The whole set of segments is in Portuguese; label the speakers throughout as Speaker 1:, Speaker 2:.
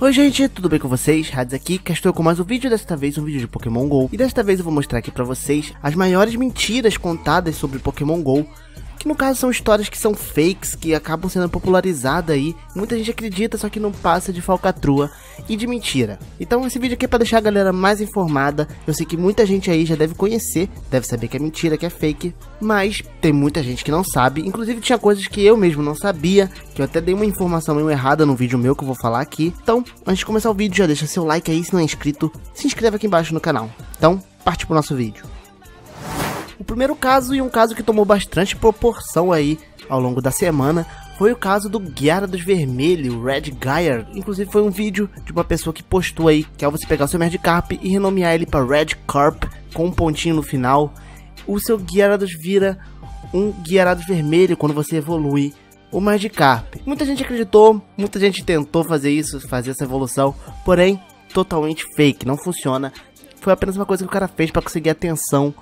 Speaker 1: Oi gente, tudo bem com vocês? Hades aqui, cá estou com mais um vídeo, desta vez um vídeo de Pokémon GO E desta vez eu vou mostrar aqui pra vocês as maiores mentiras contadas sobre Pokémon GO que no caso são histórias que são fakes, que acabam sendo popularizadas aí. Muita gente acredita, só que não passa de falcatrua e de mentira. Então esse vídeo aqui é pra deixar a galera mais informada. Eu sei que muita gente aí já deve conhecer, deve saber que é mentira, que é fake. Mas tem muita gente que não sabe. Inclusive tinha coisas que eu mesmo não sabia, que eu até dei uma informação meio errada no vídeo meu que eu vou falar aqui. Então, antes de começar o vídeo, já deixa seu like aí se não é inscrito. Se inscreve aqui embaixo no canal. Então, parte pro nosso vídeo. O primeiro caso, e um caso que tomou bastante proporção aí ao longo da semana, foi o caso do Gyarados Vermelho, Red Gyar. Inclusive foi um vídeo de uma pessoa que postou aí que ao você pegar o seu Magikarp e renomear ele para Red Carp com um pontinho no final, o seu Gyarados vira um Gyarados Vermelho quando você evolui o Magikarp. Muita gente acreditou, muita gente tentou fazer isso, fazer essa evolução, porém totalmente fake, não funciona. Foi apenas uma coisa que o cara fez para conseguir atenção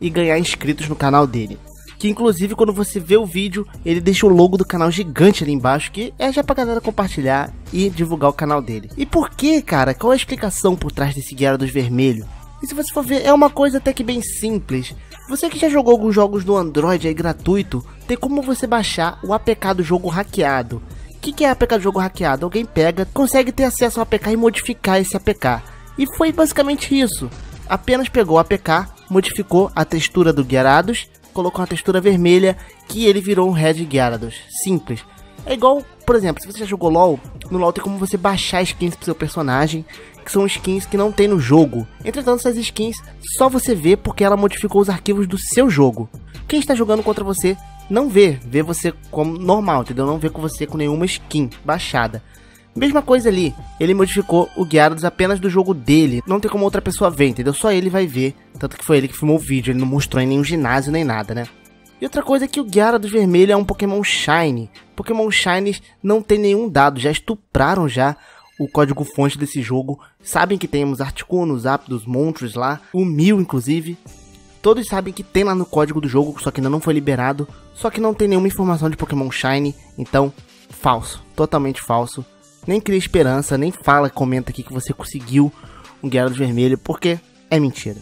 Speaker 1: e ganhar inscritos no canal dele. Que inclusive quando você vê o vídeo, ele deixa o logo do canal gigante ali embaixo, que é já pra galera compartilhar e divulgar o canal dele. E por que, cara? Qual a explicação por trás desse dos Vermelho? E se você for ver, é uma coisa até que bem simples. Você que já jogou alguns jogos do Android aí gratuito, tem como você baixar o APK do jogo hackeado. O que, que é APK do jogo hackeado? Alguém pega, consegue ter acesso ao APK e modificar esse APK. E foi basicamente isso. Apenas pegou o APK, modificou a textura do Gyarados, colocou uma textura vermelha que ele virou um Red Gyarados. Simples. É igual, por exemplo, se você já jogou LoL, no LoL tem como você baixar skins pro seu personagem, que são skins que não tem no jogo. Entretanto, essas skins só você vê porque ela modificou os arquivos do seu jogo. Quem está jogando contra você não vê, vê você como normal, entendeu? Não vê com você com nenhuma skin baixada. Mesma coisa ali, ele modificou o Gyarados apenas do jogo dele, não tem como outra pessoa ver, entendeu? Só ele vai ver, tanto que foi ele que filmou o vídeo, ele não mostrou em nenhum ginásio nem nada, né? E outra coisa é que o Gyarados vermelho é um Pokémon Shine. Pokémon Shines não tem nenhum dado, já estupraram já o código fonte desse jogo. Sabem que temos Articuno, Zapdos, Monstros lá, o Mil inclusive. Todos sabem que tem lá no código do jogo, só que ainda não foi liberado. Só que não tem nenhuma informação de Pokémon Shine, então falso, totalmente falso nem cria esperança, nem fala, comenta aqui que você conseguiu um Gyarados vermelho, porque é mentira.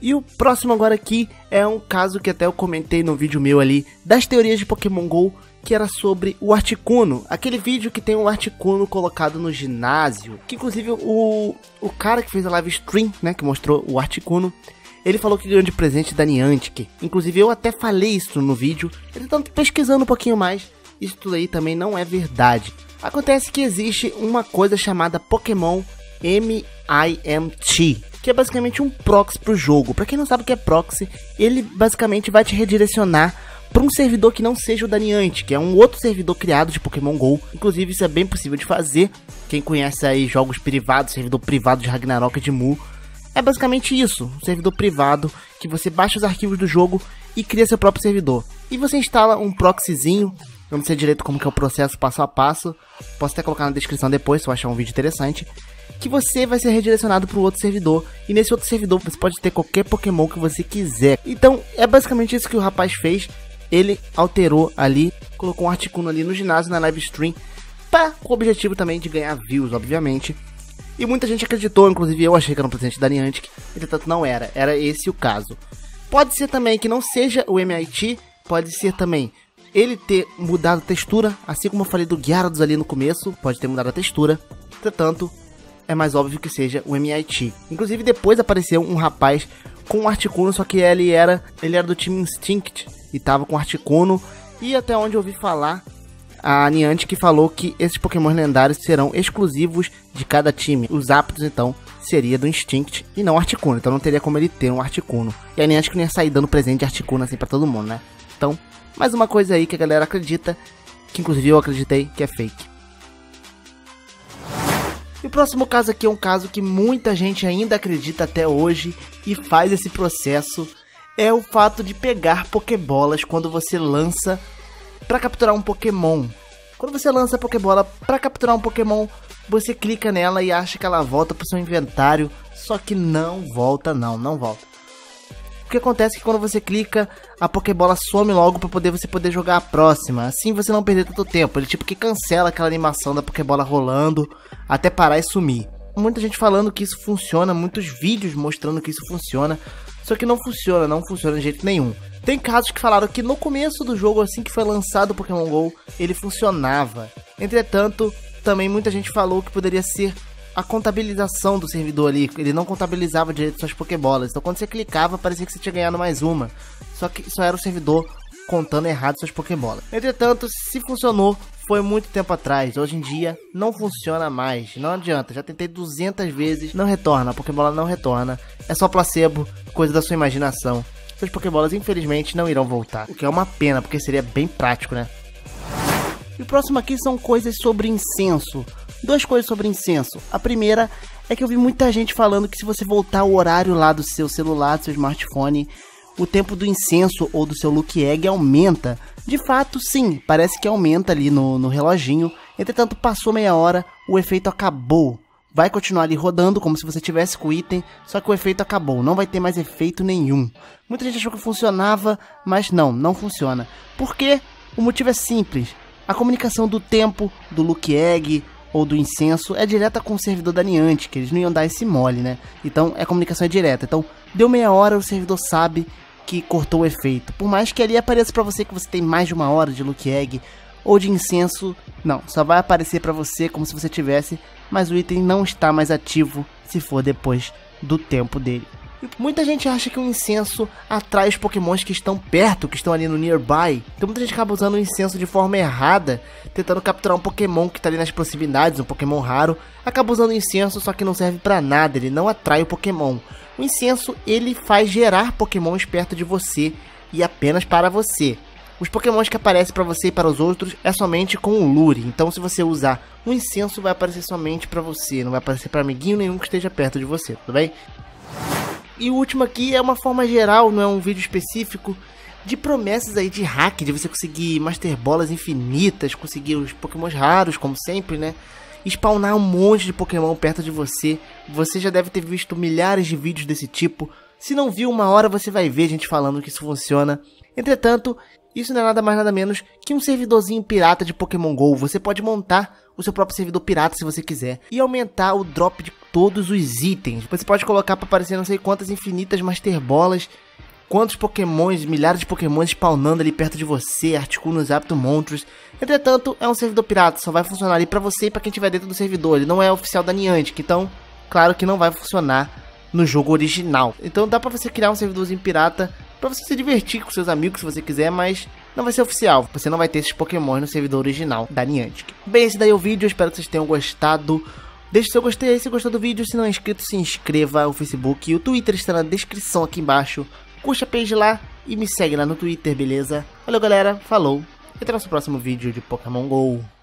Speaker 1: E o próximo agora aqui é um caso que até eu comentei no vídeo meu ali das teorias de Pokémon GO, que era sobre o Articuno, aquele vídeo que tem o Articuno colocado no ginásio, que inclusive o, o cara que fez a live stream, né, que mostrou o Articuno, ele falou que ganhou de presente da Niantic. Inclusive eu até falei isso no vídeo, ele tá pesquisando um pouquinho mais, isso tudo aí também não é verdade. Acontece que existe uma coisa chamada Pokémon MIMT, que é basicamente um proxy para o jogo. Para quem não sabe o que é proxy, ele basicamente vai te redirecionar para um servidor que não seja o da Niantic, que é um outro servidor criado de Pokémon GO. Inclusive, isso é bem possível de fazer. Quem conhece aí jogos privados, servidor privado de Ragnarok e de Mu, é basicamente isso, um servidor privado que você baixa os arquivos do jogo e cria seu próprio servidor. E você instala um proxyzinho eu não sei direito como que é o processo passo a passo. Posso até colocar na descrição depois, se eu achar um vídeo interessante. Que você vai ser redirecionado para o outro servidor. E nesse outro servidor você pode ter qualquer Pokémon que você quiser. Então é basicamente isso que o rapaz fez. Ele alterou ali, colocou um Articuno ali no ginásio, na live stream. Com o objetivo também de ganhar views, obviamente. E muita gente acreditou, inclusive eu achei que era um presente da Niantic. Entretanto não era, era esse o caso. Pode ser também que não seja o MIT, pode ser também ele ter mudado a textura, assim como eu falei do Gyarados ali no começo, pode ter mudado a textura. Entretanto, é mais óbvio que seja o MIT. Inclusive depois apareceu um rapaz com um Articuno, só que ele era, ele era do time Instinct e tava com Articuno. E até onde eu ouvi falar, a Niantic falou que esses Pokémon lendários serão exclusivos de cada time. Os Aptos, então, seria do Instinct e não Articuno. Então não teria como ele ter um Articuno. E a Niantic não ia sair dando presente de Articuno assim pra todo mundo, né? Então, mais uma coisa aí que a galera acredita, que inclusive eu acreditei que é fake. E o próximo caso aqui é um caso que muita gente ainda acredita até hoje e faz esse processo. É o fato de pegar Pokébolas quando você lança para capturar um Pokémon. Quando você lança a Pokébola para capturar um Pokémon, você clica nela e acha que ela volta pro seu inventário, só que não volta não, não volta que acontece é que quando você clica, a Pokébola some logo para poder você poder jogar a próxima. Assim você não perder tanto tempo. Ele tipo que cancela aquela animação da Pokébola rolando até parar e sumir. Muita gente falando que isso funciona, muitos vídeos mostrando que isso funciona. Só que não funciona, não funciona de jeito nenhum. Tem casos que falaram que no começo do jogo, assim que foi lançado o Pokémon GO, ele funcionava. Entretanto, também muita gente falou que poderia ser a contabilização do servidor ali. Ele não contabilizava direito suas Pokébolas. Então quando você clicava, parecia que você tinha ganhado mais uma. Só que só era o servidor contando errado suas Pokébolas. Entretanto, se funcionou, foi muito tempo atrás. Hoje em dia, não funciona mais. Não adianta. Já tentei 200 vezes. Não retorna. A Pokébola não retorna. É só placebo, coisa da sua imaginação. Suas Pokébolas, infelizmente, não irão voltar. O que é uma pena, porque seria bem prático, né? E o próximo aqui são coisas sobre incenso. Duas coisas sobre incenso. A primeira é que eu vi muita gente falando que se você voltar o horário lá do seu celular, do seu smartphone, o tempo do incenso ou do seu look egg aumenta. De fato, sim, parece que aumenta ali no, no reloginho. Entretanto, passou meia hora, o efeito acabou. Vai continuar ali rodando como se você tivesse com o item, só que o efeito acabou, não vai ter mais efeito nenhum. Muita gente achou que funcionava, mas não, não funciona. Por quê? O motivo é simples. A comunicação do tempo, do look egg ou do incenso é direta com o servidor da Niantic, que eles não iam dar esse mole, né? Então, é comunicação é direta. Então, deu meia hora, o servidor sabe que cortou o efeito. Por mais que ali apareça para você que você tem mais de uma hora de look egg ou de incenso, não, só vai aparecer para você como se você tivesse, mas o item não está mais ativo se for depois do tempo dele. Muita gente acha que o incenso atrai os pokémons que estão perto, que estão ali no nearby. Então muita gente acaba usando o incenso de forma errada, tentando capturar um pokémon que está ali nas proximidades, um pokémon raro. Acaba usando o incenso, só que não serve para nada, ele não atrai o pokémon. O incenso, ele faz gerar pokémons perto de você e apenas para você. Os pokémons que aparecem para você e para os outros é somente com o lure. Então se você usar o incenso vai aparecer somente para você, não vai aparecer para amiguinho nenhum que esteja perto de você, tudo bem? E o último aqui é uma forma geral, não é um vídeo específico, de promessas aí de hack, de você conseguir Master Bolas infinitas, conseguir os pokémons raros, como sempre, né? Spawnar um monte de pokémon perto de você. Você já deve ter visto milhares de vídeos desse tipo. Se não viu, uma hora você vai ver gente falando que isso funciona. Entretanto, isso não é nada mais nada menos que um servidorzinho pirata de Pokémon GO. Você pode montar o seu próprio servidor pirata se você quiser e aumentar o drop de todos os itens. Você pode colocar para aparecer não sei quantas infinitas Master Bolas, quantos pokémons, milhares de pokémons spawnando ali perto de você, Articunos, Aptomonstres. Entretanto, é um servidor pirata, só vai funcionar ali para você e para quem estiver dentro do servidor. Ele não é oficial da Niantic, então, claro que não vai funcionar no jogo original. Então dá para você criar um servidorzinho pirata para você se divertir com seus amigos se você quiser, mas não vai ser oficial. Você não vai ter esses Pokémon no servidor original da Niantic. Bem, esse daí é o vídeo, espero que vocês tenham gostado. Deixe seu gostei aí se gostou do vídeo. Se não é inscrito, se inscreva. O Facebook e o Twitter está na descrição aqui embaixo. Curte a page lá e me segue lá no Twitter, beleza? Valeu, galera. Falou. E até o nosso próximo vídeo de Pokémon GO.